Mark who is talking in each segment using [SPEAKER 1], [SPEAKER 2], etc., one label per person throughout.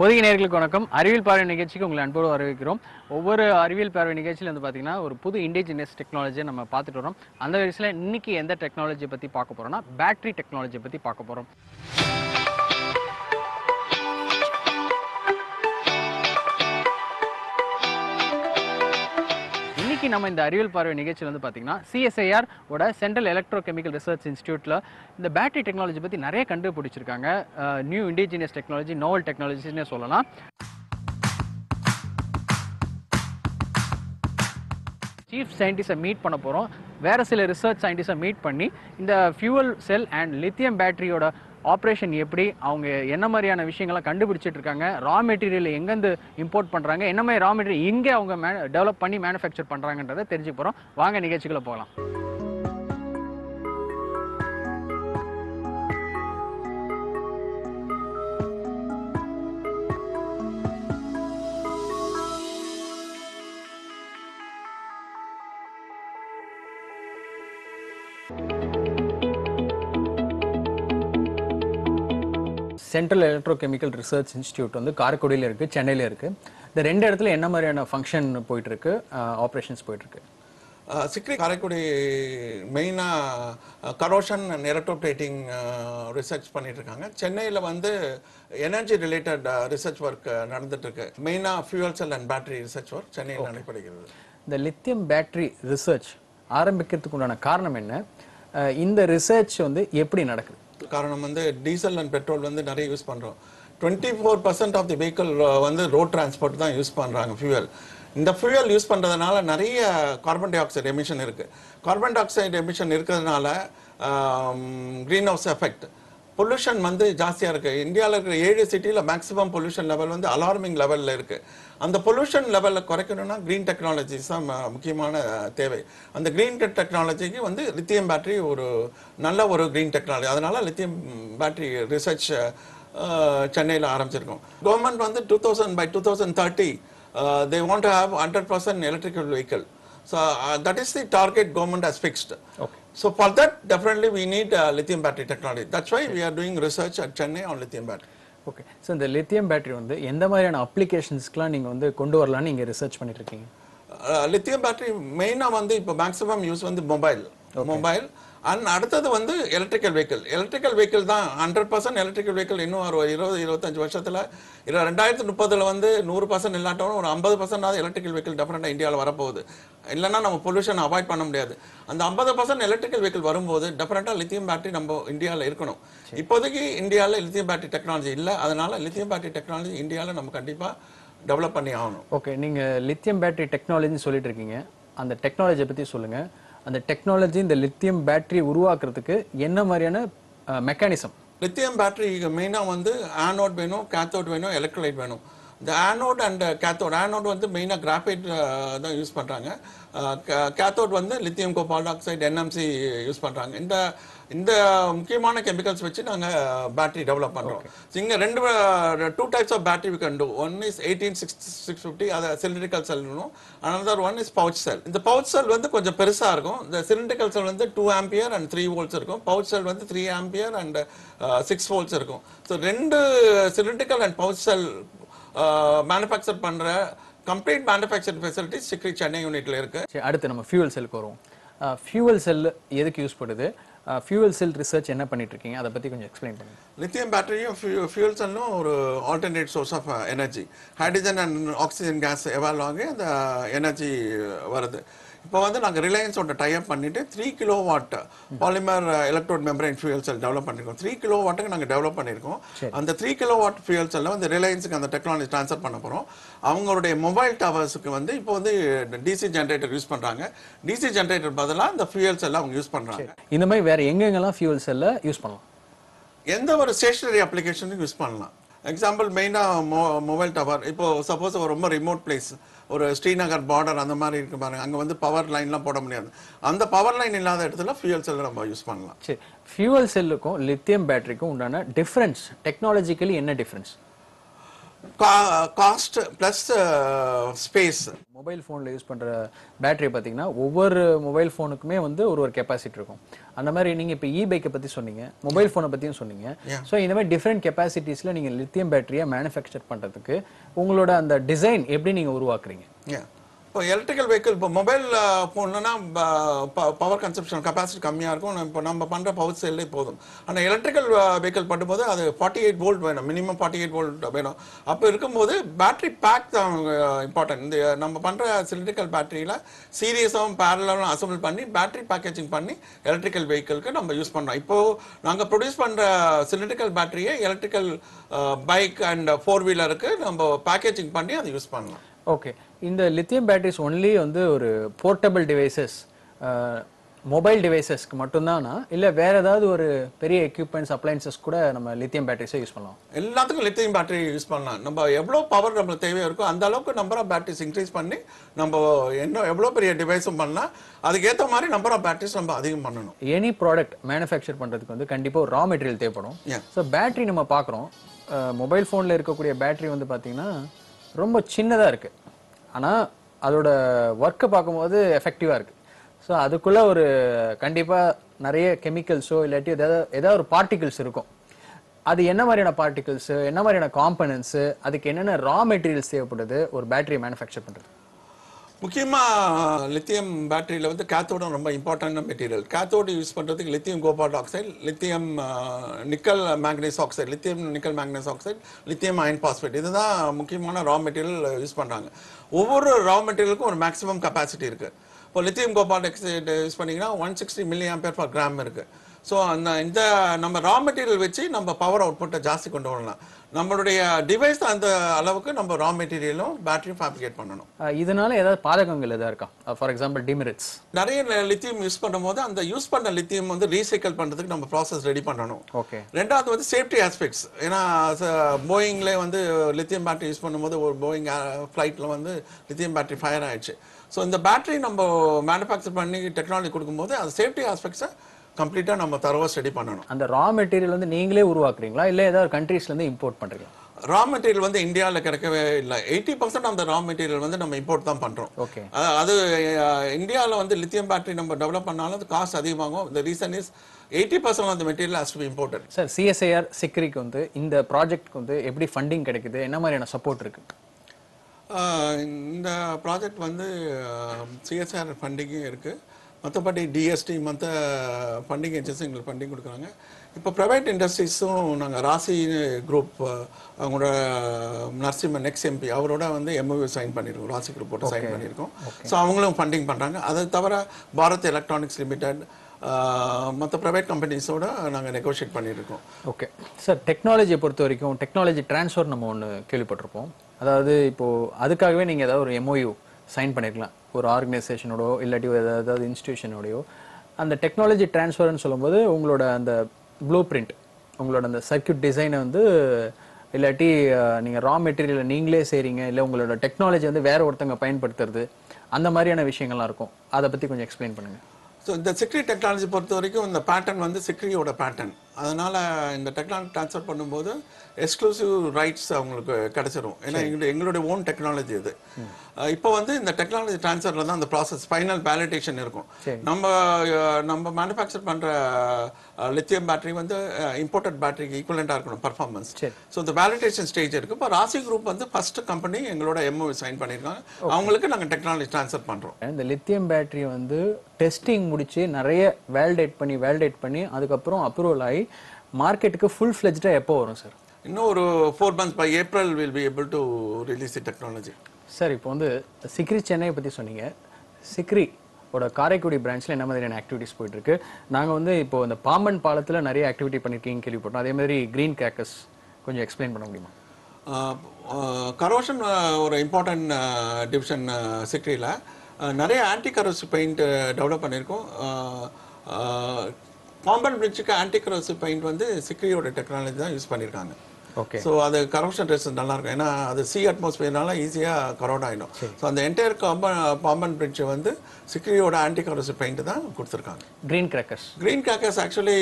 [SPEAKER 1] பொதிகை நேர்களுக்கு வணக்கம். அறிவியல் பார்வை நிகழ்ச்சிக்கு உங்களை அன்போடு வரவேற்கிறோம். ஒவ்வொரு அறிவியல் பார்வை நிகழ்ச்சியில் வந்து பார்த்தீங்கன்னா ஒரு புது இண்டிஜினியஸ் டெக்னாலஜியை நம்ம பார்த்துட்டு வரோம் அந்த வயசில் இன்றைக்கி எந்த டெக்னாலஜியை பற்றி பார்க்க போகிறோம்னா பேட்டரி டெக்னாலஜியை பற்றி பார்க்க போகிறோம் இன்னைக்கு நம்ம இந்த அறிவியல் பார்வை நிகழ்ச்சியில் வந்து பார்த்தீங்கன்னா சிஎஸ்ஐஆர் ஓட சென்ட்ரல் எலக்ட்ரோ கெமிக்கல் ரிசர்ச் இன்ஸ்டியூட்டில் இந்த பேட்டரி டெக்னாலஜி பற்றி நிறைய கண்டுபிடிச்சிருக்காங்க. நியூ இண்டிஜினியஸ் டெக்னாலஜி நோவல் டெக்னாலஜிஸ்னே சொல்லலாம். சீஃப் சயின்டிஸ்டை மீட் பண்ண போகிறோம் வேறு சில ரிசர்ச் சயின்டிஸ்டை மீட் பண்ணி இந்த ஃபியூவல் செல் அண்ட் லித்தியம் பேட்டரியோட ஆப்ரேஷன் எப்படி அவங்க என்ன மாதிரியான விஷயங்கள்லாம் கண்டுபிடிச்சிட்டு இருக்காங்க ரா மெட்டீரியல் எங்கேருந்து இம்போர்ட் பண்ணுறாங்க என்ன மாதிரி ரா மெட்டீரியல் இங்கே அவங்க மே டெவலப் பண்ணி மேனுஃபேக்சர் பண்ணுறாங்கன்றதை தெரிஞ்சுக்க போகிறோம் வாங்க நிகழ்ச்சிகளை போகலாம். Central electrochemical research institute வந்து காரைக்குடியில் இருக்குது சென்னையில் இருக்குது இந்த ரெண்டு இடத்துல என்ன மாதிரியான ஃபங்க்ஷன் போயிட்டுருக்கு ஆப்ரேஷன்ஸ் போயிட்டுருக்கு
[SPEAKER 2] சிக்ரி காரைக்குடி மெயினாக கரோஷன் அண்ட் எலக்ட்ரோப்ளேட்டிங் ரிசர்ச் பண்ணிட்டு இருக்காங்க. சென்னையில் வந்து எனர்ஜி ரிலேட்டட் ரிசர்ச் ஒர்க் நடந்துட்டு இருக்கு. மெயினாக fuel cell and battery research work சென்னையில் நடைபெறுகிறது.
[SPEAKER 1] இந்த லித்தியம் பேட்டரி ரிசர்ச் ஆரம்பிக்கிறதுக்கு உண்டான காரணம் என்ன? இந்த ரிசர்ச் வந்து எப்படி நடக்குது?
[SPEAKER 2] காரணம் வந்து டீசல் அண்ட் பெட்ரோல் வந்து நிறைய யூஸ் பண்ணுறோம் twenty four percent of the vehicle வந்து ரோட் டிரான்ஸ்போர்ட் தான் யூஸ் பண்ணுறாங்க ஃபியூவல் இந்த ஃபியூவல் யூஸ் பண்ணுறதுனால நிறைய கார்பன் டை ஆக்சைடு எமிஷன் இருக்குது கார்பன் டை ஆக்சைடு எமிஷன் இருக்கிறதுனால க்ரீன் ஹவுஸ் எஃபெக்ட் பொல்யூஷன் வந்து ஜாஸ்தியாக இருக்குது இந்தியாவில் இருக்கிற ஏழு சிட்டியில் மேக்ஸிமம் பொல்யூஷன் லெவல் வந்து அலார்மிங் லெவலில் இருக்குது அந்த பொல்யூஷன் லெவலில் குறைக்கணும்னா க்ரீன் டெக்னாலஜிஸ் தான் முக்கியமான தேவை. அந்த க்ரீன் டெக்னாலஜிக்கு வந்து லித்தியம் பேட்டரி ஒரு நல்ல ஒரு க்ரீன் டெக்னாலஜி அதனால லித்தியம் பேட்டரி ரிசர்ச் சென்னையில் ஆரம்பிச்சிருக்கோம். கவர்மெண்ட் வந்து two thousand by two thousand thirty they want to have hundred percent electrical vehicle so that is the target government has fixed So for that, definitely we need uh, lithium battery technology. That's why we are doing research at Chennai on lithium battery.
[SPEAKER 1] Okay so இந்த lithium battery வந்து எந்த மாதிரியான அப்ளிகேஷன்ஸ்க்குலாம் நீங்கள் வந்து கொண்டு வரலாம்னு நீங்கள் research பண்ணிட்டு இருக்கீங்க
[SPEAKER 2] Uh, lithium battery மெயினாக வந்து இப்போ மேக்ஸிமம் யூஸ் வந்து மொபைல் மொபைல் அண்ட் அடுத்தது வந்து எலக்ட்ரிக்கல் வெஹிக்கிள் எலக்ட்ரிக்கல் வெஹிக்கிள் தான் ஹண்ட்ரட் பர்சன்ட் எலக்ட்ரிக்கல் வெஹிக்கிள் இன்னும் ஒரு இருபது இருபத்தஞ்சு வருஷத்தில் இரு ரெண்டாயிரத்தி முப்பதில் வந்து நூறு பர்சன்ட் இல்லாட்டாலும் ஒரு ஐம்பது பர்சன்டாவது எலக்ட்ரிக்கல் வெஹிக்கிள் டெஃபினட்டாக இந்தியாவில் வரப்போகுது. இல்லைன்னா நம்ம பொல்யூஷன் அவாய்ட் பண்ண முடியாது. அந்த ஐம்பது பர்சன்ட் எலக்ட்ரிக்கல் வெஹிக்கிள் வரும்போது டெஃபினட்டாக லித்தியம் பேட்டரி நம்ம இந்தியாவில் இருக்கணும். இப்போதைக்கு இந்தியாவில் லித்தியம் பேட்டரி டெக்னாலஜி இல்லை. அதனால லித்தியம் பேட்டரி டெக்னாலஜி இந்தியாவில் நம்ம கண்டிப்பாக டெவலப் பண்ணி ஆகணும்.
[SPEAKER 1] ஓகே நீங்கள் லித்தியம் பேட்டரி டெக்னாலஜின்னு சொல்லிட்டு இருக்கீங்க. அந்த டெக்னாலஜியை பற்றி சொல்லுங்கள் அந்த டெக்னாலஜி இந்த லித்தியம் பேட்டரி உருவாக்குறதுக்கு என்ன மாதிரியான மெக்கானிசம்
[SPEAKER 2] லித்தியம் பேட்டரி மெயினாக வந்து ஆனோட் வேணும் கேத்தோட் வேணும் எலக்ட்ரோலைட் வேணும். இந்த ஆனோட் அண்ட் கேத்தோட் ஆனோட் வந்து மெயினாக கிராஃபைட் தான் யூஸ் பண்ணுறாங்க கேத்தோட் வந்து lithium cobalt oxide NMC use பண்ணுறாங்க இந்த இந்த முக்கியமான கெமிக்கல்ஸ் வச்சு நாங்கள் பேட்டரி டெவலப் பண்ணுறோம் இங்கே ரெண்டு two types of battery we can two one is eighteen six six fifty அதை cylindrical செல்னும் another one is pouch cell இந்த பவுச் செல் வந்து கொஞ்சம் பெருசாக இருக்கும். இந்த சிலிண்ட்ரிக்கல் செல் வந்து two ampere and three volts இருக்கும். பவுச் செல் வந்து three ampere and six volts இருக்கும். ஸோ ரெண்டு cylindrical and pouch cell manufacture பண்ணுற complete manufacturing facilities CECRI Chennai யூனிட்ல இருக்கு.
[SPEAKER 1] அடுத்து நம்ம ஃபியூவல் செல்லுக்கு வருவோம். ஃபியூவல் செல் எதுக்கு யூஸ் பண்ணுது ஃபியூவல் செல் ரிசர்ச் என்ன பண்ணிட்டு இருக்கீங்க அதை பற்றி கொஞ்சம் எக்ஸ்பிளைன் பண்ணுங்க.
[SPEAKER 2] லித்தியம் பேட்டரியும் ஃபியூல் செல்லும் ஒரு alternate source of energy hydrogen and oxygen gas evolve ஆகி அந்த எனர்ஜி வருது. இப்போ வந்து நாங்கள் ரிலையன்ஸோட டைப் பண்ணிட்டு three kilo watt polymer electrode membrane fuel cell develop பண்ணியிருக்கோம் த்ரீ கிலோ வாட்டுக்கு நாங்கள் டெவலப் பண்ணியிருக்கோம் அந்த த்ரீ கிலோ வாட் ஃபியூல் செல்லை வந்து ரிலையன்ஸுக்கு அந்த டெக்னாலஜி ட்ரான்ஸ்ஃபர் பண்ண போகிறோம் அவங்களுடைய மொபைல் டவர்ஸுக்கு வந்து இப்போ வந்து டிசி ஜென்ரேட்டர் யூஸ் பண்ணுறாங்க டிசி ஜென்ரேட்டர் பதிலாக இந்த ஃபியூல் செல்லை அவங்க யூஸ் பண்ணுறாங்க
[SPEAKER 1] இந்த மாதிரி வேற எங்கெங்கெல்லாம் ஃபியூவல் செல்லை யூஸ் பண்ணலாம்?
[SPEAKER 2] எந்த ஒரு ஸ்டேஷனரி அப்ளிகேஷனுக்கும் யூஸ் பண்ணலாம். எக்ஸாம்பிள் மெயினாக மொ மொபைல் டவர் இப்போ சப்போஸ் ரொம்ப ரிமோட் பிளேஸ் ஒரு ஸ்ரீநகர் பார்டர் அந்த மாதிரி இருக்கு பாருங்க. அங்கே வந்து பவர் லைன்லாம் போட முடியாது. அந்த பவர் லைன் இல்லாத இடத்துல ஃபியூல் செல் நம்ம யூஸ் பண்ணலாம்.
[SPEAKER 1] சரி. ஃபியூவல் செல்லுக்கும் லித்தியம் பேட்டரிக்கும் உண்டான டிஃப்ரென்ஸ் டெக்னாலஜிக்கலி என்ன difference
[SPEAKER 2] cost plus space
[SPEAKER 1] mobile ஃபோனில் யூஸ் பண்ணுற பேட்டரி பார்த்தீங்கன்னா ஒவ்வொரு மொபைல் ஃபோனுக்குமே வந்து ஒரு ஒரு கெப்பாசிட்டி இருக்கும். அந்த மாதிரி நீங்க இப்போ இ பைக்கை பத்தி சொன்னீங்க மொபைல் ஃபோனை பத்தியும் சொன்னீங்க. ஸோ இந்த மாதிரி டிஃப்ரெண்ட் கெப்பாசிட்டிஸ்ல நீங்க லித்தியம் பேட்டரியை மேனுஃபேக்சர் பண்றதுக்கு உங்களோட அந்த டிசைன் எப்படி நீங்க உருவாக்குறீங்க.
[SPEAKER 2] இப்போ எலக்ட்ரிக்கல் வெஹிக்கிள் இப்போ மொபைல் ஃபோன்னா பவர் கன்சப்ஷன் கெப்பாசிட்டி கம்மியாக இருக்கும். இப்போ நம்ம பண்ணுற பவர் செல்லே போதும். ஆனால் எலக்ட்ரிக்கல் வெஹிக்கிள் பண்ணும்போது அது ஃபார்ட்டி எயிட் வோல்ட் வேணும். மினிமம் ஃபார்ட்டி எயிட் வோல்ட் வேணும். அப்போ இருக்கும்போது பேட்டரி பேக் தான் இம்பார்ட்டன்ட் இந்த நம்ம பண்ணுற சிலிண்ட்ரிக்கல் பேட்டரியில் சீரியஸாகவும் பேரலாகவும் அசம்பிள் பண்ணி பேட்டரி பேக்கேஜிங் பண்ணி எலக்ட்ரிக்கல் வெஹிக்கிளுக்கு நம்ம யூஸ் பண்ணுறோம் இப்போது நாங்கள் ப்ரொடியூஸ் பண்ணுற சிலிண்ட்ரிக்கல் பேட்டரியை எலக்ட்ரிக்கல் பைக் அண்ட் ஃபோர் வீலருக்கு நம்ம பேக்கேஜிங் பண்ணி அதை யூஸ் பண்ணலாம்.
[SPEAKER 1] ஓகே இந்த லித்தியம் பேட்டரிஸ் ஒன்லி வந்து ஒரு போர்ட்டபிள் டிவைசஸ் மொபைல் டிவைசஸ்க்கு மட்டும்தானா? இல்லை வேற ஏதாவது ஒரு பெரிய எக்யூப்மெண்ட்ஸ் அப்ளைன்சஸ் கூட நம்ம லித்தியம் பேட்டரிஸை யூஸ் பண்ணலாம்?
[SPEAKER 2] எல்லாத்துக்கும் லித்தியம் பேட்டரி யூஸ் பண்ணலாம். நம்ம எவ்வளோ பவர் நம்மளுக்கு தேவையோ இருக்கோ அந்த அளவுக்கு நம்பர் ஆஃப் பேட்டரிஸ் இன்க்ரீஸ் பண்ணி நம்ம என்ன எவ்வளோ பெரிய டிவைஸும் பண்ணலாம் அதுக்கேற்ற மாதிரி நம்பர் ஆஃப் பேட்டரிஸ் நம்ம அதிகம் பண்ணணும்.
[SPEAKER 1] எனி ப்ராடக்ட் மேனுஃபேக்சர் பண்ணுறதுக்கு வந்து கண்டிப்பாக ரா மெட்டீரியல் தேவைப்படும். ஸோ பேட்டரி நம்ம பார்க்குறோம். மொபைல் ஃபோனில் இருக்கக்கூடிய பேட்டரி வந்து பார்த்தீங்கன்னா ரொம்ப சின்னதாக இருக்குது ஆனால் அதோட ஒர்க்கை பார்க்கும்போது எஃபெக்டிவாக இருக்குது ஸோ அதுக்குள்ளே ஒரு கண்டிப்பாக நிறைய கெமிக்கல்ஸோ இல்லாட்டி ஏதாவது ஏதாவது ஒரு பார்ட்டிகிள்ஸ் இருக்கும். அது என்ன மாதிரியான பார்ட்டிகிள்ஸு என்ன மாதிரியான காம்பனன்ட்ஸு அதுக்கு என்னென்ன ரா மெட்டீரியல்ஸ் தேவைப்படுது ஒரு பேட்டரியை மேனுஃபேக்சர் பண்ணுறது
[SPEAKER 2] முக்கியமாக லித்தியம் பேட்டரியில் வந்து கேத்தோடும் ரொம்ப இம்பார்ட்டண்டான மெட்டீரியல் கேத்தோடு யூஸ் பண்ணுறதுக்கு lithium cobalt oxide lithium nickel manganese oxide lithium nickel manganese oxide lithium ion phosphate இதுதான் முக்கியமான ரா மெட்டீரியல் யூஸ் பண்ணுறாங்க ஒவ்வொரு ரா மெட்டீரியலுக்கும் ஒரு மேக்ஸிமம் கெப்பாசிட்டி இருக்குது இப்போ லித்தியம் கோபால்ட் ஆக்சைடு யூஸ் பண்ணிங்கன்னா one sixty milliampere per gram இருக்குது ஸோ அந்த இந்த நம்ம ரா மெட்டீரியல் வச்சு நம்ம பவர் அவுட்புட்டை ஜாஸ்தி கொண்டு வரலாம். நம்மளுடைய டிவைஸ் அந்த அளவுக்கு நம்ம ரா மெட்டீரியலும் பேட்டரியும் ஃபேப்ரிகேட் பண்ணணும்.
[SPEAKER 1] இதனால ஏதாவது பாதகங்கள் எதாவது இருக்கா? ஃபார் எக்ஸாம்பிள் டிமெரிட்ஸ்
[SPEAKER 2] நிறைய லித்தியம் யூஸ் பண்ணும்போது அந்த யூஸ் பண்ண லித்தியம் வந்து ரீசைக்கிள் பண்ணுறதுக்கு நம்ம ப்ராசஸ் ரெடி பண்ணணும்.
[SPEAKER 1] ஓகே.
[SPEAKER 2] ரெண்டாவது வந்து சேஃப்டி ஆஸ்பெக்ட்ஸ் ஏன்னா போயிங்லே வந்து லித்தியம் பேட்டரி யூஸ் பண்ணும்போது ஒரு போயிங் ஃப்ளைட்டில் வந்து லித்தியம் பேட்டரி ஃபயர் ஆயிடுச்சு. ஸோ இந்த பேட்டரி நம்ம மேனுஃபேக்சர் பண்ணி டெக்னாலஜி கொடுக்கும்போது அந்த சேஃப்டி ஆஸ்பெக்ட்ஸை கம்ப்ளீட்டாக நம்ம தரவாக ஸ்டடி பண்ணணும்.
[SPEAKER 1] அந்த ரா மெட்டீரியல் வந்து நீங்களே உருவாக்குறீங்களா? இல்லை ஏதாவது கண்ட்ரீஸ்ல இருந்து இம்போர்ட் பண்றீங்களா?
[SPEAKER 2] ரா மெட்டீரியல் வந்து இந்தியாவில் கிடைக்கவே இல்லை. எயிட்டி பர்சன்ட் அந்த ரா மெட்டீரியல் வந்து நம்ம இம்போர்ட் தான் பண்ணுறோம்
[SPEAKER 1] ஓகே
[SPEAKER 2] அது இந்தியாவில் வந்து லித்தியம் பேட்டரி நம்ம டெவலப் பண்ணாலும் அது காஸ்ட் அதிகமாகும். The reason is eighty percent அந்த material has to be imported
[SPEAKER 1] sir CSIR சிக்ரிக்கு வந்து இந்த ப்ராஜெக்ட்க்கு வந்து எப்படி ஃபண்டிங் கிடைக்குது? என்ன மாதிரியான சப்போர்ட் இருக்கு?
[SPEAKER 2] இந்த ப்ராஜெக்ட் வந்து சிஎஸ்ஆர் ஃபண்டிங்கும் இருக்குது மற்றபடி டிஎஸ்டி மற்ற ஃபண்டிங் ஏஜென்சி எங்களுக்கு ஃபண்டிங் கொடுக்குறாங்க. இப்போ ப்ரைவேட் இண்டஸ்ட்ரீஸும் நாங்கள் ராசி குரூப் அவங்களோட நரசிம்மன் நெக்ஸ்ட் எம்பி அவரோட வந்து எம்ஓவி சைன் பண்ணியிருக்கோம் ராசி குரூப்போட சைன் பண்ணியிருக்கோம் ஸோ அவங்களும் ஃபண்டிங் பண்ணுறாங்க அதை தவிர பாரத் எலக்ட்ரானிக்ஸ் லிமிடெட் மற்ற ப்ரைவேட் கம்பெனிஸோட நாங்கள் நெகோஷியேட் பண்ணியிருக்கோம்
[SPEAKER 1] ஓகே சார் டெக்னாலஜியை பொறுத்த வரைக்கும் டெக்னாலஜி ட்ரான்ஸ்ஃபர் நம்ம ஒன்று கேள்விப்பட்டிருப்போம். அதாவது இப்போ அதுக்காகவே நீங்கள் ஏதாவது ஒரு எம்ஓயு சைன் பண்ணிருக்கலாம். ஒரு ஆர்கனைசேஷனோடோ இல்லாட்டி ஏதாவது இன்ஸ்டியூஷனோடையோ அந்த டெக்னாலஜி ட்ரான்ஸ்ஃபர்னு சொல்லும்போது உங்களோட அந்த ப்ளூ பிரிண்ட் உங்களோட அந்த சர்க்யூட் டிசைனை வந்து இல்லாட்டி நீங்கள் ரா மெட்டீரியலை நீங்களே செய்கிறீங்க இல்லை உங்களோட டெக்னாலஜி வந்து வேற ஒருத்தவங்க பயன்படுத்துறது அந்த மாதிரியான விஷயங்கள்லாம் இருக்கும். அதை பற்றி கொஞ்சம் எக்ஸ்பிளைன் பண்ணுங்கள்
[SPEAKER 2] ஸோ இந்த சிக்ரி டெக்னாலஜி பொறுத்த வரைக்கும் இந்த பேட்டர்ன் வந்து சிக்ரியோட பேட்டர்ன் அதனால இந்த டெக்னாலஜி ட்ரான்ஸ்ஃபர் பண்ணும்போது எக்ஸ்க்ளூசிவ் ரைட்ஸ் அவங்களுக்கு கிடைச்சிரும். ஏன்னா எங்களுடைய எங்களுடைய ஓன் டெக்னாலஜி இது. இப்போ வந்து இந்த டெக்னாலஜி ட்ரான்ஸ்ஃபரில் தான் அந்த ப்ராசஸ் ஃபைனல் வேலிடேஷன் இருக்கும். நம்ம நம்ம மேனுஃபேக்சர் பண்ணுற லித்தியம் பேட்டரி வந்து இம்போர்ட்டட் பேட்டரிக்கு ஈக்குவலண்ட்டாக இருக்கணும் பர்ஃபார்மன்ஸ். ஸோ இந்த வேலிடேஷன் ஸ்டேஜ் இருக்கு. இப்போ ராசி குரூப் வந்து ஃபர்ஸ்ட் கம்பெனி எங்களோட எம்ஓ சைன் பண்ணியிருக்காங்க அவங்களுக்கு நாங்கள் டெக்னாலஜி ட்ரான்ஸ்ஃபர் பண்ணுறோம்
[SPEAKER 1] இந்த லித்தியம் பேட்டரி வந்து டெஸ்டிங் முடிச்சு நிறைய வேலிடேட் பண்ணி வேலிடேட் பண்ணி அதுக்கப்புறம் அப்ரூவல் ஆகி மார்க்கெட்டுக்கு ஃபுல் ஃப்ளெஜ்டாக எப்போ வரும் சார்
[SPEAKER 2] இன்னும் ஒரு four months by April will be able to release the technology
[SPEAKER 1] sir இப்போ வந்து சிக்ரி சென்னை பற்றி சொன்னீங்க. சிக்ரி ஓட காரைக்குடி பிரான்ச்சில் என்ன மாதிரியான ஆக்டிவிட்டிஸ் போயிட்டு இருக்கு நாங்கள் வந்து இப்போ இந்த பாம்பன் பாலத்தில் நிறைய ஆக்டிவிட்டி பண்ணியிருக்கீங்க கேள்விப்பட்டோம். அதே மாதிரி க்ரீன் கேக்கஸ் கொஞ்சம் எக்ஸ்பிளைன் பண்ண முடியுமா?
[SPEAKER 2] கரோஷன் ஒரு இம்பார்ட்டன்ட் டிவிஷன் சிக்ரியில் நிறைய ஆன்டி கரோசிவ் பெயிண்ட் டெவலப் பண்ணியிருக்கோம் பாம்பன் பிரிட்ஜுக்கு ஆன்டி கரோசிவ் பெயிண்ட் வந்து சிக்ரியோட டெக்னாலஜி தான் யூஸ் பண்ணியிருக்காங்க
[SPEAKER 1] Okay.
[SPEAKER 2] ஸோ அது கரோஷன் ரெசிஸ்டன்ட் நல்லா இருக்கும். ஏன்னா அது சி அட்மாஸ்பியர்னால ஈஸியாக கரோட் ஆகிடும் ஸோ அந்த என்டையர் பாம்பன் பிரிட்ஜ் வந்து சிக்ரியோட ஆன்டி கரோசிவ் பெயிண்ட் தான் கொடுத்துருக்காங்க.
[SPEAKER 1] Green crackers
[SPEAKER 2] green crackers actually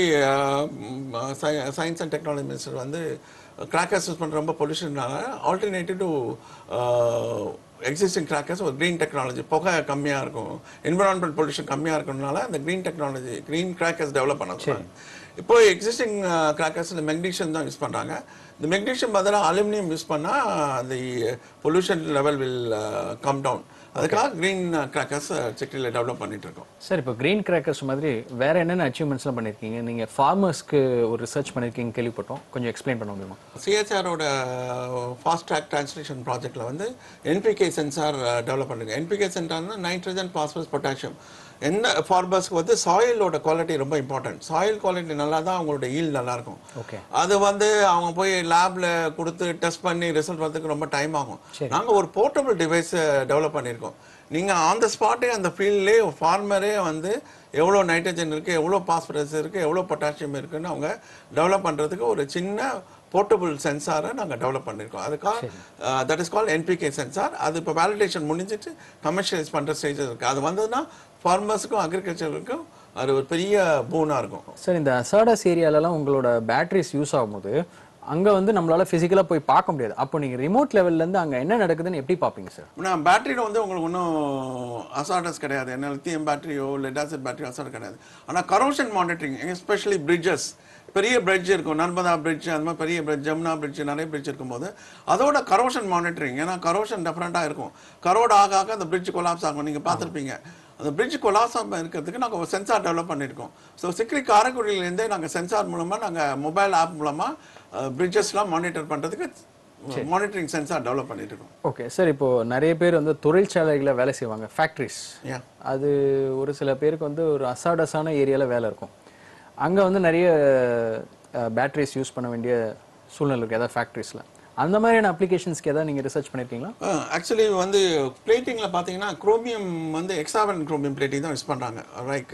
[SPEAKER 2] science and technology minister வந்து கிராக்கர்ஸ் யூஸ் பண்ணுற ரொம்ப பொல்யூஷனால ஆல்டர்னேட்டிவ் டு எக்ஸிஸ்டிங் கிராக்கர்ஸ் ஒரு க்ரீன் டெக்னாலஜி புகை கம்மியாக இருக்கும். என்விரான்மெண்ட் பொல்யூஷன் கம்மியாக இருக்கறதுனால அந்த green technology green crackers develop பண்ண சொல்றாங்க. இப்போ எக்ஸிஸ்டிங் கிராக்கர்ஸ் இந்த மெக்னீஷியம் தான் யூஸ் பண்ணுறாங்க இந்த மெக்னீஷியம் பதிலாக அலுமினியம் யூஸ் பண்ணால் அந்த pollution level will come down அதுக்காக க்ரீன் கிராக்கர்ஸ் சிக்கியில் டெவலப் பண்ணிட்டு இருக்கோம்.
[SPEAKER 1] சார் இப்போ கிரீன் கிராக்கர்ஸ் மாதிரி வேற என்னென்ன அச்சீவ்மெண்ட்ஸ்லாம் பண்ணியிருக்கீங்க நீங்கள் ஃபார்மர்ஸ்க்கு ஒரு ரிசர்ச் பண்ணியிருக்கீங்க கேள்விப்பட்டோம். கொஞ்சம் எக்ஸ்பிளைன் பண்ண முடியுமா?
[SPEAKER 2] சிஹெச்ஆரோட ஃபாஸ்ட் ட்ராக் டிரான்ஸ்லேஷன் ப்ராஜெக்ட்டில் வந்து என்பிகே சென்சார் டெவலப் பண்ணுங்க என்பிகே சென்சார்னா நைட்ரஜன் பாஸ்பரஸ் பொட்டாசியம் என்ன ஃபார்மர்ஸ்க்கு வந்து சாயிலோட குவாலிட்டி ரொம்ப இம்பார்ட்டன்ட் சாயில் குவாலிட்டி நல்லா தான் அவங்களோட ஈல் நல்லா இருக்கும்
[SPEAKER 1] ஓகே
[SPEAKER 2] அது வந்து அவங்க போய் லேப்ல கொடுத்து டெஸ்ட் பண்ணி ரிசல்ட் வரதுக்கு ரொம்ப டைம் ஆகும்.
[SPEAKER 1] சரி.
[SPEAKER 2] நாங்க ஒரு போர்ட்டபிள் டிவைஸ் டெவலப் பண்ணியிருக்கோம். நீங்க ஆன் த ஸ்பாட்டே அந்த ஃபீல்ட்லேயே ஃபார்மரே வந்து எவ்வளோ நைட்ரஜன் இருக்கு எவ்வளோ பாஸ்பரஸ் இருக்கு எவ்வளோ பொட்டாசியம் இருக்குன்னு அவங்க டெவலப் பண்றதுக்கு ஒரு சின்ன போர்ட்டபிள் சென்சாரை நாங்கள் டெவலப் பண்ணியிருக்கோம். அதுக்காக that is call NPK sensor அது இப்போ வேலிடேஷன் முடிஞ்சிட்டு கமர்ஷியலைஸ் பண்ணுற ஸ்டேஜ் இருக்குது அது வந்ததுன்னா ஃபார்மர்ஸுக்கும் அக்ரிகல்ச்சருக்கும் அது ஒரு பெரிய பூனாக இருக்கும்.
[SPEAKER 1] சார் இந்த அசாடஸ் ஏரியாலலாம் உங்களோட பேட்டரிஸ் யூஸ் ஆகும்போது அங்கே வந்து நம்மளால ஃபிசிக்கலாக போய் பார்க்க முடியாது. அப்போ நீங்கள் ரிமோட் லெவல்லேருந்து அங்கே என்ன நடக்குதுன்னு எப்படி பார்ப்பீங்க சார்?
[SPEAKER 2] நான் பேட்டரியில் வந்து உங்களுக்கு ஒன்றும் அசாடஸ் கிடையாது. என்ன லித்தியம் பேட்டரியோ லெட் பேட்டரியோ அசாட் கிடையாது. ஆனால் கரோஷன் மானிட்டரிங் எஸ்பெஷலி பிரிட்ஜஸ் பெரிய பிரிட்ஜ் இருக்கும். நர்மதா பிரிட்ஜ் அந்த மாதிரி பெரிய பிரிட்ஜ் ஜமுனா பிரிட்ஜ் நிறைய பிரிட்ஜ் இருக்கும்போது அதோட கரோஷன் மானிட்டரிங் ஏன்னா கரோஷன் டிஃப்ரெண்ட்டாக இருக்கும். கரோட் ஆக ஆக அந்த பிரிட்ஜ் கொலாப்ஸ் ஆகும். நீங்கள் பார்த்துருப்பீங்க. அந்த பிரிட்ஜ் ஆகாம இருக்கிறதுக்கு நாங்கள் ஒரு சென்சார் டெவலப் பண்ணியிருக்கோம். ஸோ சிக்ரி காரைக்குடியிலேருந்தே நாங்கள் சென்சார் மூலமாக நாங்கள் மொபைல் ஆப் மூலமாக பிரிட்ஜஸ்லாம் மானிட்டர் பண்ணுறதுக்கு மானிட்டரிங் சென்சார் டெவலப் பண்ணிட்டு இருக்கோம்
[SPEAKER 1] ஓகே சார் இப்போ நிறைய பேர் வந்து தொழிற்சாலைகளை வேலை செய்வாங்க. ஃபேக்ட்ரிஸ். அது ஒரு சில பேருக்கு வந்து ஒரு அசாடஸான ஏரியாவில் வேலை இருக்கும். அங்கே வந்து நிறைய பேட்டரிஸ் யூஸ் பண்ண வேண்டிய சூழ்நிலை இருக்குது ஏதாவது ஃபேக்ட்ரிஸில் அந்த மாதிரியான அப்ளிகேஷன்ஸ்க்கு ஏதாவது நீங்கள் ரிசர்ச் பண்ணியிருக்கீங்களா
[SPEAKER 2] ஆக்சுவலி வந்து பிளேட்டிங்கில் பார்த்தீங்கன்னா குரோமியம் வந்து எக்ஸாவன் குரோமியம் பிளேட்டிங் தான் யூஸ் பண்ணுறாங்க லைக்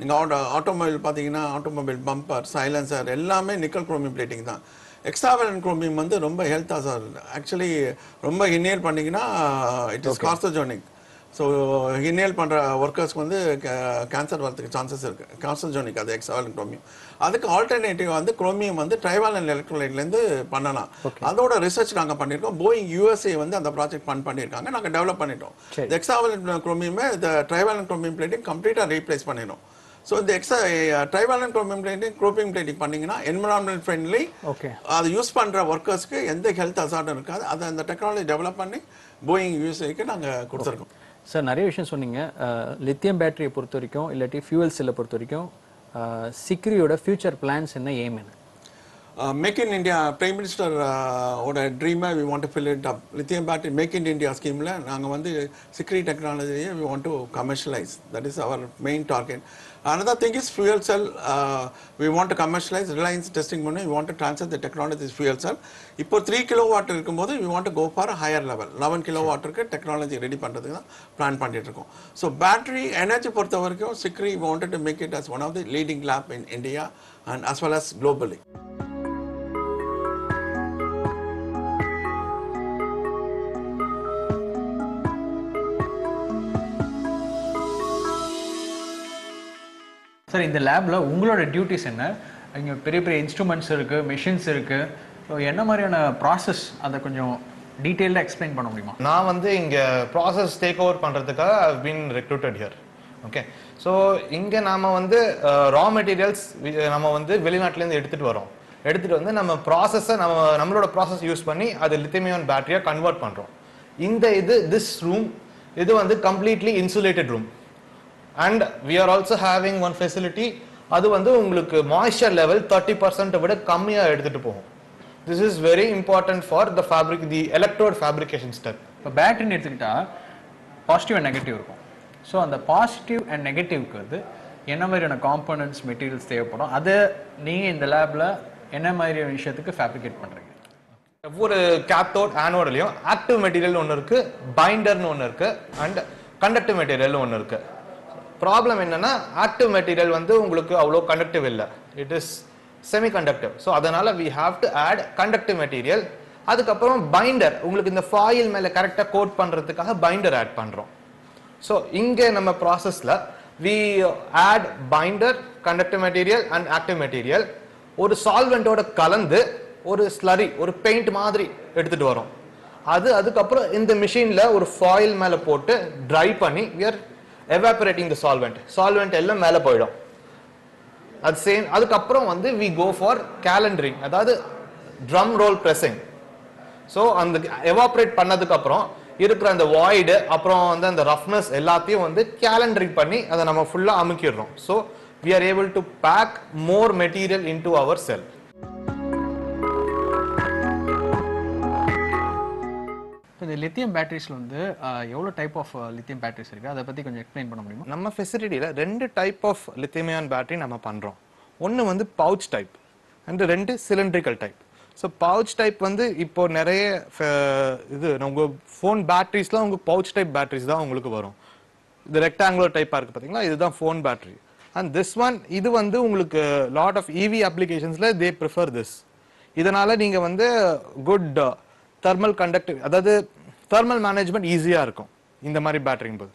[SPEAKER 2] நீங்கள் ஆட்டோ ஆட்டோமொபைல் பார்த்தீங்கன்னா ஆட்டோமொபைல் பம்பர் சைலன்சர் எல்லாமே நிக்கல் குரோமியம் பிளேட்டிங் தான். எக்ஸாவன் குரோமியம் வந்து ரொம்ப ஹெல்த்தாக சார் ஆக்சுவலி ரொம்ப இன்ஹேல் பண்ணிங்கன்னா it is carcinogenic so inhale பண்ணுற ஒர்க்கர்ஸ்க்கு வந்து கேன்சர் வரதுக்கு சான்சஸ் இருக்குது கார்சோஜோனிக் அது எக்ஸாவன் குரோமியம் அதுக்கு ஆல்டர்னேட்டிவ் வந்து குரோமியம் வந்து ட்ரைவாலன் எலக்ட்ரோலைட்லேருந்து பண்ணலாம். அதோட ரிசர்ச் நாங்கள் பண்ணியிருக்கோம் போயிங் யூஎஸ்ஏ வந்து அந்த ப்ராஜெக்ட் ஃபண்ட் பண்ணியிருக்காங்க நாங்கள் டெவலப் பண்ணிட்டோம். எக்ஸாவலன் குரோமியமே இந்த ட்ரைவாலன் குரோமியம் பிளேட்டிங் கம்ப்ளீட்டாக ரீப்ளேஸ் பண்ணிடும் ஸோ இந்த எக்ஸா ட்ரைவாலன் குரோமியம் பிளேட்டிங் குரோப்பிங் பிளேட்டிங் பண்ணிங்கன்னா என்விரான்மெண்ட் ஃப்ரெண்ட்லி
[SPEAKER 1] ஓகே
[SPEAKER 2] அது யூஸ் பண்ணுற ஒர்க்கர்ஸ்க்கு எந்த ஹெல்த் அசார்டும் இருக்காது. அதை அந்த டெக்னாலஜி டெவலப் பண்ணி போயிங் யூஎஸ்ஏக்கு நாங்கள் கொடுத்துருக்கோம்.
[SPEAKER 1] சார் நிறைய விஷயம் சொன்னீங்க. லித்தியம் பேட்டரியை பொறுத்த வரைக்கும் இல்லாட்டி ஃபியூவல் செல்லை பொறுத்த வரைக்கும் சிக்ரியோட ஃபியூச்சர் பிளான்ஸ் என்ன எய்ம் என்ன?
[SPEAKER 2] Make in India India, minister ஓட ட்ரீமை we want fill it up lithium battery make in India ஸ்கீமில் நாங்கள் வந்து சிக்ரி டெக்னாலஜியை we want to commercialise that is our main target another thing is fuel cell we want to commercialise Reliance testing பண்ணி we want to transfer the technology fuel cell இப்போ three kilo watt இருக்கும்போது we want to go for higher level eleven kilo வாட்டருக்கு technology ready பண்ணுறதுக்கு தான் plan பண்ணிட்டு இருக்கோம் so battery energy பொறுத்த வரைக்கும் CECRI wanted to make it as one of the leading lab in India and as well as globally
[SPEAKER 1] sir இந்த லேபில் உங்களோட duties என்ன? இங்கே பெரிய பெரிய இன்ஸ்ட்ருமெண்ட்ஸ் இருக்குது மெஷின்ஸ் இருக்குது ஸோ என்ன மாதிரியான ப்ராசஸ் அதை கொஞ்சம் டீட்டெயிலாக எக்ஸ்பிளைன் பண்ண முடியுமா?
[SPEAKER 3] நான் வந்து இங்கே ப்ராசஸ் டேக் ஓவர் பண்ணுறதுக்காக I been recruited here okay so இங்கே நாம் வந்து ரா மெட்டீரியல்ஸ் நம்ம வந்து வெளிநாட்டிலேருந்து எடுத்துகிட்டு வரோம். எடுத்துகிட்டு வந்து நம்ம ப்ராசஸை நம்ம நம்மளோட ப்ராசஸ் யூஸ் பண்ணி அது லித்திமியான் பேட்டரியாக கன்வெர்ட் பண்ணுறோம் இந்த இது திஸ் ரூம் இது வந்து completely insulated room and we are also having one facility அது வந்து உங்களுக்கு மாய்ஸ்சர் லெவல் தேர்ட்டி பர்சன்ட்டை விட கம்மியாக எடுத்துட்டு போகும். This is very important for the fabric the electrode fabrication step
[SPEAKER 1] இப்போ பேட்டரின்னு எடுத்துக்கிட்டா பாசிட்டிவ் அண்ட் நெகட்டிவ் இருக்கும். ஸோ அந்த பாசிட்டிவ் அண்ட் நெகட்டிவ்க்கு வந்து என்ன மாதிரியான காம்பனன்ட்ஸ் மெட்டீரியல்ஸ் தேவைப்படும் அதை நீங்கள் இந்த லேபில் என்ன மாதிரியான விஷயத்துக்கு ஃபேப்ரிகேட் பண்ணுறீங்க
[SPEAKER 3] ஒவ்வொரு கேத்தோட் ஆனோட்லையும் ஆக்டிவ் மெட்டீரியல் ஒன்று இருக்கு பைண்டர்னு ஒன்று இருக்கு அண்ட் கண்டக்டிவ் மெட்டீரியல் ஒன்று இருக்கு. ப்ராப்ளம் என்னன்னா ஆக்டிவ் மெட்டீரியல் வந்து உங்களுக்கு அவ்வளோ கண்டக்டிவ் இல்லை. It is semi conductive so அதனால we have to add conductive material அதுக்கப்புறம் பைண்டர் உங்களுக்கு இந்த ஃபாயில் மேலே கரெக்டாக கோட் பண்ணுறதுக்காக பைண்டர் ஆட் பண்ணுறோம் ஸோ இங்கே நம்ம ப்ராசஸில் we add binder conductive material and active material ஒரு சால்வெண்ட்டோட கலந்து ஒரு ஸ்லரி ஒரு பெயிண்ட் மாதிரி எடுத்துகிட்டு வரோம். அது அதுக்கப்புறம் இந்த மிஷினில் ஒரு ஃபாயில் மேலே போட்டு ட்ரை பண்ணி we are evaporating the solvent. Solvent எல்லாம் மேலே போயிடும். அது சேம் அதுக்கப்புறம் வந்து வி கோ ஃபார் கேலண்டரிங் அதாவது ட்ரம் ரோல் pressing. ஸோ அந்த எவாப்ரேட் பண்ணதுக்கப்புறம் இருக்கிற அந்த வாய்டு அப்புறம் வந்து அந்த ரஃப்னஸ் எல்லாத்தையும் வந்து கேலண்டரிங் பண்ணி அதை நம்ம ஃபுல்லாக அமுக்கிடுறோம். So we are able to pack more material into our cell
[SPEAKER 1] இந்த லித்தியம் பேட்டரிஸ்ல வந்து எவ்வளோ டைப் ஆஃப் லித்தியம் பேட்டரிஸ் இருக்கு? அதை பத்தி கொஞ்சம் எக்ஸ்பிளைன் பண்ண முடியுமா?
[SPEAKER 3] நம்ம ஃபெசிலிட்டியில் ரெண்டு டைப் ஆஃப் லித்தியமியான் பேட்டரி நம்ம பண்ணுறோம் ஒன்று வந்து பவுச் டைப் அண்ட் ரெண்டு cylindrical type so pouch type வந்து இப்போ நிறைய இது உங்கள் ஃபோன் பேட்டரிஸ்லாம் உங்கள் பவுச் டைப் பேட்டரிஸ் தான் உங்களுக்கு வரும். இது ரெக்டாங்குலர் டைப்பாக இருக்குது பார்த்தீங்களா இதுதான் phone battery and this one இது வந்து உங்களுக்கு லாட் ஆஃப் இவி அப்ளிகேஷன்ஸில் தே ப்ரிஃபர் திஸ் இதனால் நீங்கள் வந்து குட் தெர்மல் கண்டக்டிவ் அதாவது தெர்மல் மேனேஜ்மெண்ட் ஈஸியாக இருக்கும். இந்த மாதிரி பேட்டரிங் போது.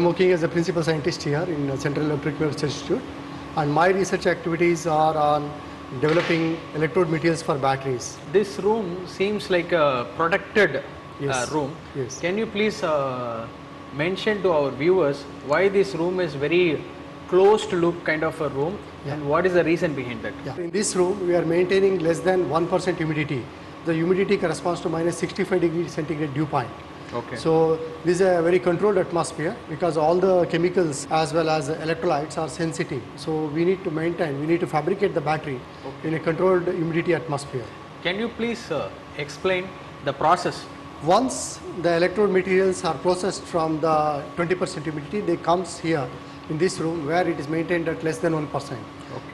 [SPEAKER 4] I am working as a principal scientist here in Central Electric Research Institute, and my research activities are on developing electrode materials for batteries.
[SPEAKER 1] This room seems like a protected uh,
[SPEAKER 4] Yes.
[SPEAKER 1] room.
[SPEAKER 4] Yes.
[SPEAKER 1] Can you please uh, mention to our viewers why this room is very closed loop kind of a room and what is the reason behind that?
[SPEAKER 4] Yeah. In this room, we are maintaining less than 1% humidity. The humidity corresponds to minus 65 degree centigrade dew point.
[SPEAKER 1] Okay.
[SPEAKER 4] So this is a very controlled atmosphere because all the chemicals as well as electrolytes are sensitive. So we need to maintain, we need to fabricate the battery in a controlled humidity atmosphere.
[SPEAKER 1] Can you please uh, explain the process?
[SPEAKER 4] Once the electrode materials are processed from the 20% humidity, they comes here in this room where it is maintained at less than 1%.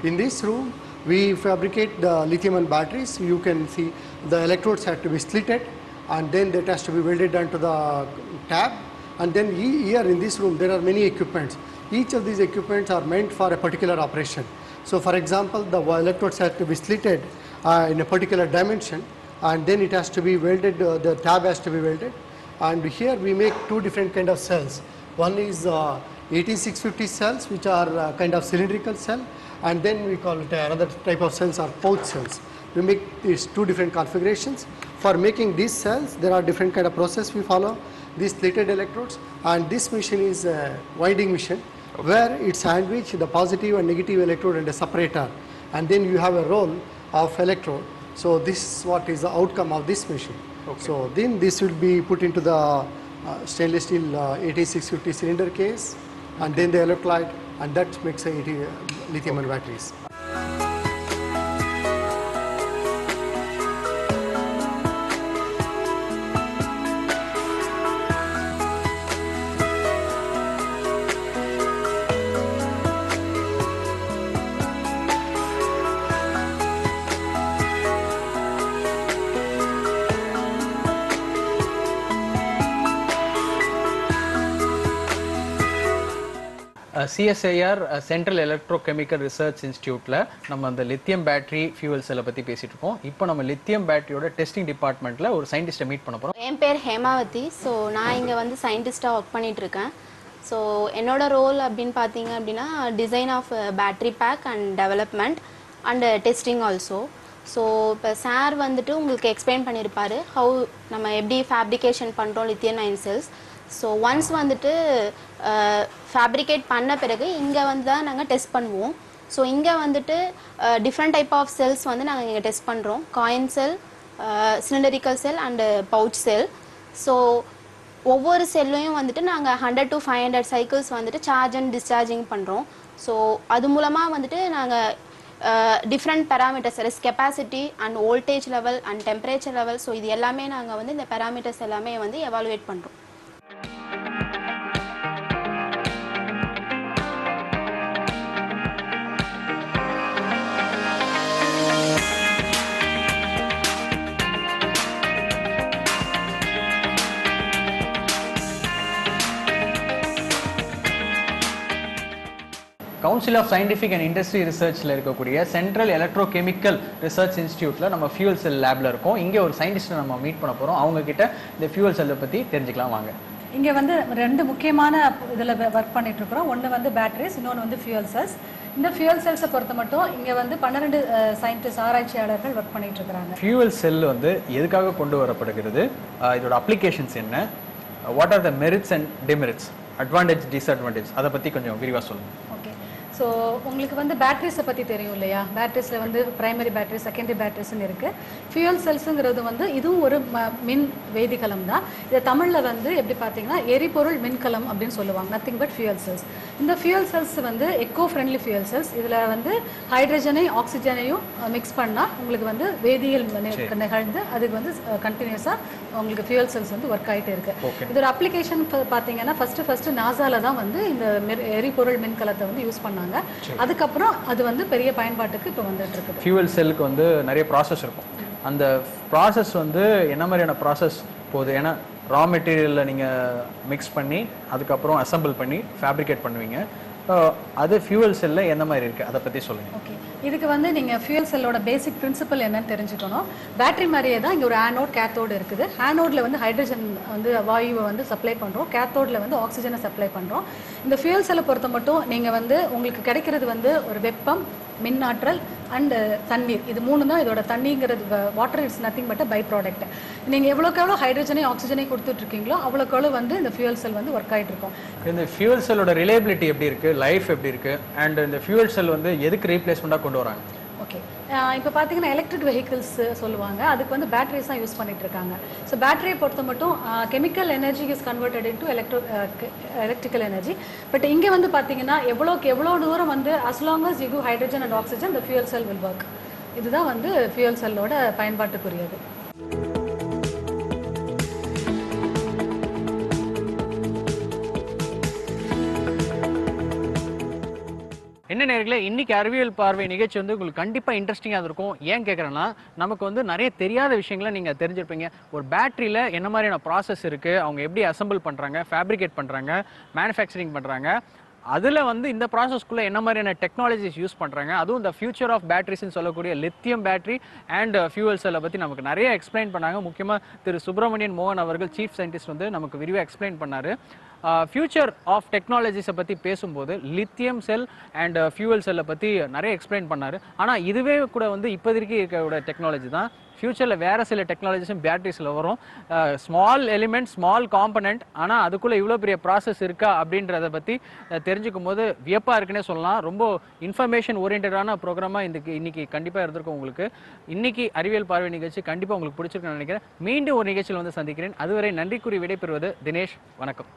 [SPEAKER 4] In this room, we fabricate the lithium ion batteries. You can see the electrodes have to be slitted and then that has to be welded onto the tab. And then here in this room, there are many equipments. Each of these equipments are meant for a particular operation. So for example, the electrodes have to be slitted uh, in a particular dimension and then it has to be welded, uh, the tab has to be welded. And here we make two different kind of cells. One is uh, 18650 cells which are uh, kind of cylindrical cell and then we call it another type of cells are pouch cells. We make these two different configurations. For making these cells there are different kind of process we follow. These plated electrodes and this machine is a winding machine where it sandwich the positive and negative electrode and a separator and then you have a roll of electrode. So this is what is the outcome of this machine. So then this will be put into the uh, stainless steel uh, 8650 cylinder case and then the electrolyte and that makes a 80 lithium ion batteries.
[SPEAKER 1] CSIR central electrochemical research இன்ஸ்டியூட்டில் நம்ம அந்த lithium battery fuel செல்லை பற்றி பேசிட்டு இருக்கோம். இப்போ நம்ம lithium பேட்டரியோட testing டிபார்ட்மெண்ட்டில் ஒரு சயின்டிஸ்ட்டை மீட் பண்ண போகிறோம்
[SPEAKER 5] என் பேர் ஹேமாவதி. ஸோ நான் இங்கே வந்து சயின்டிஸ்ட்டாக ஒர்க் பண்ணிட்டு இருக்கேன். ஸோ என்னோட ரோல் அப்படின்னு பார்த்தீங்க அப்படின்னா design of battery pack and development and testing also so இப்போ சார் வந்துட்டு உங்களுக்கு எக்ஸ்பிளைன் பண்ணியிருப்பாரு ஹவு நம்ம எப்படி ஃபேப்ரிகேஷன் பண்ணுறோம் lithium ion cells so once வந்துட்டு ஃபேப்ரிகேட் பண்ண பிறகு இங்கே வந்து தான் நாங்கள் டெஸ்ட் பண்ணுவோம். ஸோ இங்கே வந்துட்டு டிஃப்ரெண்ட் டைப் ஆஃப் செல்ஸ் வந்து நாங்கள் இங்கே டெஸ்ட் பண்ணுறோம் coin cell cylindrical cell and pouch cell so ஒவ்வொரு செல்லையும் வந்துட்டு நாங்கள் hundred to five hundred cycles வந்துட்டு சார்ஜ் அண்ட் டிஸ்சார்ஜிங் பண்ணுறோம் ஸோ அது மூலமாக வந்துட்டு நாங்கள் different parameters rest capacity and voltage level and temperature level so இது எல்லாமே நாங்கள் வந்து இந்த பேராமீட்டர்ஸ் எல்லாமே வந்து எவாலுவேட் பண்ணுறோம்
[SPEAKER 1] council of scientific and industry ரிசர்ச்சில் இருக்கக்கூடிய சென்ட்ரல் எலக்ட்ரோகெமிக்கல் ரிசர்ச் இன்ஸ்டியூட்டில் நம்ம ஃபியூல் செல் லேபில் இருக்கோம். இங்கே ஒரு சயின்டிஸ்ட்டை நம்ம மீட் பண்ண போகிறோம் அவங்க கிட்ட இந்த ஃபியூல் செல்லை பற்றி தெரிஞ்சுக்கலாம் வாங்க.
[SPEAKER 6] இங்கே வந்து ரெண்டு முக்கியமான இதில் ஒர்க் பண்ணிட்டு இருக்கிறோம். ஒன்று வந்து பேட்டரிஸ் இன்னொன்று வந்து ஃபியூல் செல்ஸ் இந்த ஃபியூல் செல்ஸை பொறுத்த மட்டும் இங்கே வந்து பன்னிரெண்டு சயின்டிஸ்ட் ஆராய்ச்சியாளர்கள் ஒர்க் பண்ணிட்டு இருக்கிறாங்க.
[SPEAKER 1] ஃபியூவல் செல் வந்து எதுக்காக கொண்டு வரப்படுகிறது? இதோட அப்ளிகேஷன்ஸ் என்ன? What are the merits and demerits advantage disadvantage அதை பற்றி கொஞ்சம் விரிவாக சொல்லுங்கள்
[SPEAKER 6] ஸோ உங்களுக்கு வந்து பேட்டரிஸை பற்றி தெரியும் இல்லையா? பேட்டரிஸில் வந்து பிரைமரி பேட்டரி செகண்டரி பேட்டரிஸ்னு இருக்குது ஃபியூல் செல்ஸுங்கிறது வந்து இதுவும் ஒரு ம- மின் வேதிக்கலம் தான். இதை தமிழில் வந்து எப்படி பார்த்தீங்கன்னா எரிபொருள் மின்கலம் அப்படின்னு சொல்லுவாங்க. நத்திங் பட் ஃபியூல் செல்ஸ் இந்த ஃபியூல் செல்ஸ் வந்து எக்கோ ஃப்ரெண்ட்லி ஃபியூல் செல்ஸ் இதில் வந்து ஹைட்ரஜனையும் ஆக்சிஜனையும் மிக்ஸ் பண்ணால் உங்களுக்கு வந்து வேதியியல் நிகழ்ந்து அதுக்கு வந்து கண்டினியூஸாக உங்களுக்கு ஃபியூல் செல்ஸ் வந்து ஒர்க் ஆகிட்டே இருக்கு. இதோட அப்ளிகேஷன் பார்த்தீங்கன்னா ஃபர்ஸ்ட் ஃபர்ஸ்ட் நாசால தான் வந்து இந்த எரிபொருள் மின்கலத்தை வந்து யூஸ் பண்ணாங்க. அதுக்கப்புறம் அது வந்து பெரிய பயன்பாட்டுக்கு இப்போ வந்துட்டு இருக்குது
[SPEAKER 1] ஃபியூவல் செல்லுக்கு வந்து நிறைய ப்ராசஸ் இருக்கும். அந்த ப்ராசஸ் வந்து என்ன மாதிரியான ப்ராசஸ் போகுது? ஏன்னா ரா மெட்டீரியலில் நீங்கள் மிக்ஸ் பண்ணி அதுக்கப்புறம் அசெம்பிள் பண்ணி ஃபேப்ரிகேட் பண்ணுவீங்க. அது ஃபியூவல் செல்லில் எந்த மாதிரி இருக்குது அதை பற்றி சொல்லுங்கள்
[SPEAKER 6] ஓகே இதுக்கு வந்து நீங்கள் ஃபியூல் செல்லோட பேசிக் பிரின்சிபல் என்னன்னு தெரிஞ்சுக்கணும். பேட்டரி மாதிரியே தான் இங்கே ஒரு ஆனோட் கேத்தோடு இருக்குது. ஆனோடில் வந்து ஹைட்ரஜன் வந்து வாயுவை வந்து சப்ளை பண்ணுறோம் கேத்தோடில் வந்து ஆக்சிஜனை சப்ளை பண்ணுறோம் இந்த ஃபியூல் செல்லை பொறுத்த மட்டும் நீங்கள் வந்து உங்களுக்கு கிடைக்கிறது வந்து ஒரு வெப்பம் மின் ஆற்றல் அண்டு தண்ணீர். இது மூணு தான் இதோட தண்ணிங்கிறது water it's nothing but byproduct நீங்கள் எவ்வளோக்கு எவ்வளோ ஹைட்ரஜனையும் ஆக்சிஜனே கொடுத்துட்ருக்கீங்களோ அவ்வளோக்கு எவ்வளோ வந்து இந்த ஃபியூல் செல் வந்து ஒர்க் ஆகிட்டு இருக்கும்.
[SPEAKER 1] இந்த ஃபியூல் செல்லோட ரிலேபிலிட்டி எப்படி இருக்குது லைஃப் எப்படி இருக்குது அண்ட் இந்த ஃபியூல் செல் வந்து எதுக்கு ரீப்ளேஸ்மெண்ட்டாக கொண்டு வராங்க?
[SPEAKER 6] இப்போ பார்த்தீங்கன்னா எலக்ட்ரிக் வெஹிக்கிள்ஸ் சொல்லுவாங்க. அதுக்கு வந்து பேட்டரிஸ் தான் யூஸ் பண்ணிட்டு இருக்காங்க ஸோ பேட்டரியை பொறுத்த மட்டும் chemical energy is converted into electro electrical energy but இங்கே வந்து பார்த்தீங்கன்னா எவ்வளோக்கு எவ்வளோ தூரம் வந்து as long as you hydrogen and oxygen the the cell will work இதுதான் வந்து ஃபியூல் செல்லோட பயன்பாட்டுக்குரியது.
[SPEAKER 1] என்ன நேர்களே இன்னைக்கு அறிவியல் பார்வை நிகழ்ச்சி வந்து உங்களுக்கு கண்டிப்பாக இன்ட்ரெஸ்டிங்காக இருக்கும். ஏன் கேட்குறேன்னா நமக்கு வந்து நிறைய தெரியாத விஷயங்களை நீங்கள் தெரிஞ்சிருப்பீங்க. ஒரு பேட்டரியில் என்ன மாதிரியான ப்ராசஸ் இருக்குது அவங்க எப்படி அசெம்பிள் பண்ணுறாங்க ஃபேப்ரிகேட் பண்ணுறாங்க மேனுஃபேக்சரிங் பண்ணுறாங்க அதில் வந்து இந்த ப்ராசஸ்க்குள்ளே என்ன மாதிரியான டெக்னாலஜிஸ் யூஸ் பண்ணுறாங்க அதுவும் இந்த ஃபியூச்சர் ஆஃப் பேட்டரிஸ்னு சொல்லக்கூடிய லித்தியம் பேட்டரி அண்ட் ஃபியூவல் செல்லை பற்றி நமக்கு நிறைய எக்ஸ்பிளைன் பண்ணாங்க. முக்கியமாக திரு சுப்பிரமணியன் மோகன் அவர்கள் சீஃப் சயின்டிஸ்ட் வந்து நமக்கு விரிவாக எக்ஸ்பிளைன் பண்ணார். ஃபியூச்சர் ஆஃப் டெக்னாலஜிஸை பற்றி பேசும்போது லித்தியம் செல் அண்ட் ஃபியூவல் செல்லை பற்றி நிறைய எக்ஸ்பிளைன் பண்ணார். ஆனால் இதுவே கூட வந்து இப்போதைக்கு இருக்கிற டெக்னாலஜி தான். ஃப்யூச்சரில் வேறு சில டெக்னாலஜிஸும் பேட்டரிஸில் வரும். ஸ்மால் எலிமெண்ட் ஸ்மால் காம்பனண்ட் ஆனால் அதுக்குள்ளே இவ்வளோ பெரிய ப்ராசஸ் இருக்கா அப்படின்றத பற்றி தெரிஞ்சுக்கும் போது வியப்பாக இருக்குன்னே சொல்லலாம். ரொம்ப இன்ஃபர்மேஷன் ஓரியன்டான ப்ரோக்ராமாக இதுக்கு இன்றைக்கி கண்டிப்பாக இருந்திருக்கும் உங்களுக்கு. இன்றைக்கி அறிவியல் பார்வை நிகழ்ச்சி கண்டிப்பாக உங்களுக்கு பிடிச்சிருக்குன்னு நினைக்கிறேன். மீண்டும் ஒரு நிகழ்ச்சியில் வந்து சந்திக்கிறேன். அதுவரை நன்றி கூறி விடைபெறுவது தினேஷ். வணக்கம்.